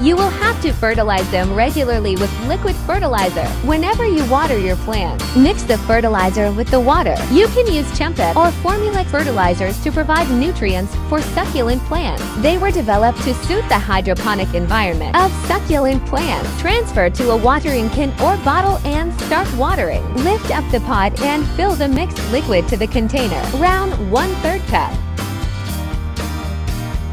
You will have to fertilize them regularly with liquid fertilizer whenever you water your plants. Mix the fertilizer with the water. You can use Chempet or Formulex fertilizers to provide nutrients for succulent plants. They were developed to suit the hydroponic environment of succulent plants. Transfer to a watering can or bottle and start watering. Lift up the pot and fill the mixed liquid to the container, Round one third cup.